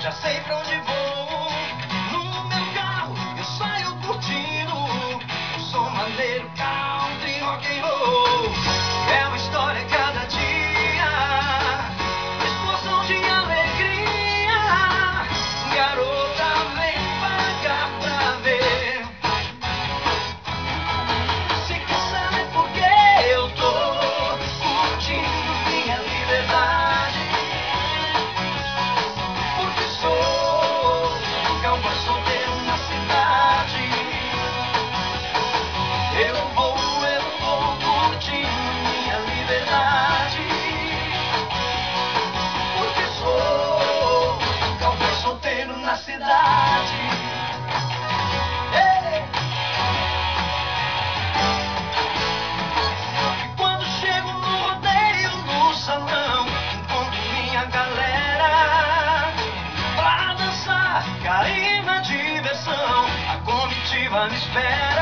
já sei pra onde vou. No meu carro, eu saio curtindo. Eu sou maneiro, cara. Carimba diversão, a comitiva me espera.